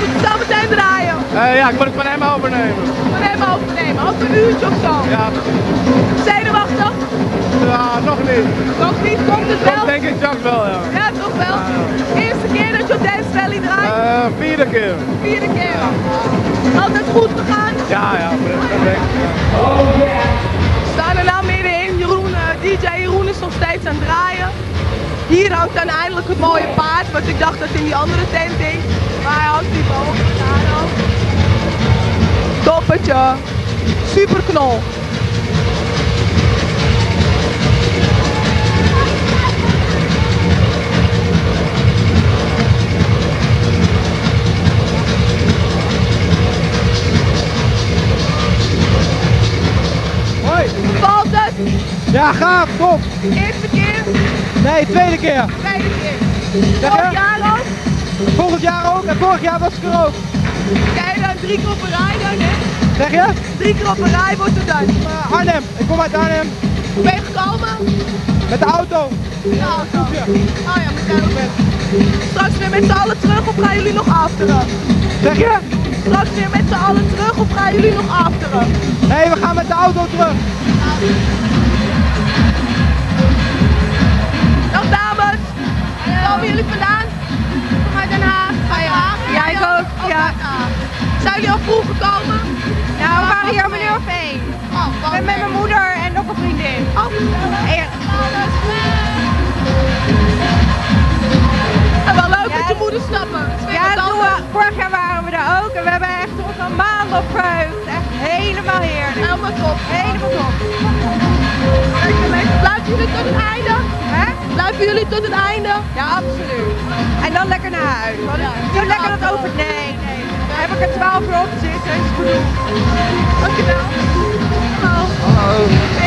moet je zo meteen draaien. Eh, ja, ik moet het van hem overnemen. Van hem overnemen, over een uurtje of zo. Ja, Zenuwachtig? ja nog niet. Nog niet, komt het wel? denk ik straks wel, ja. Ja, toch wel? Eerste keer dat je op Dance Valley draait? Eh, vierde keer. Vierde keer. Altijd goed gegaan? Ja, ja, perfect. Ja. We staan er nou middenin. Jeroen, eh, DJ Jeroen is nog steeds aan het draaien. Hier hangt dan eindelijk het mooie paard, want ik dacht dat in die andere tent hing. Maar hangt hier boven. Ook. Toppertje. Super knol. Hoi. Valt het? Ja, gaaf, top. Eerste keer? Nee, tweede keer. Tweede keer. Vorig jaar vorig jaar was ik er ook. Dan drie keer op een rij dan, hè? Zeg je? Drie keer op een rij wordt het dan. Eh, Arnhem, ik kom uit Arnhem. Hoe ben je gekomen? Met de auto. Ja, zo. Oh ja, met jou met. Straks weer met z'n allen terug of gaan jullie nog afteren? Zeg je? Straks weer met z'n allen terug of gaan jullie nog afteren? Nee, we gaan met de auto terug. Dag Zijn jullie al vroeg gekomen? Nou, we waren hier om een uur of één. Ben met mijn moeder en nog een vriendin. Oh, En- en wel leuk met je moeder weer Ja, vorig jaar waren we daar ook en we hebben echt ons al maanden op verheugd. Echt helemaal heerlijk. Helemaal top. Helemaal top. Blijven jullie tot het einde? Hè? Blijven jullie tot het einde? Ja, absoluut. En dan lekker naar huis. Zo lekker dat over... Nee, nee. Heb ik er 12 uur op zitten. Is genoeg. Dankjewel. Hallo. Hallo.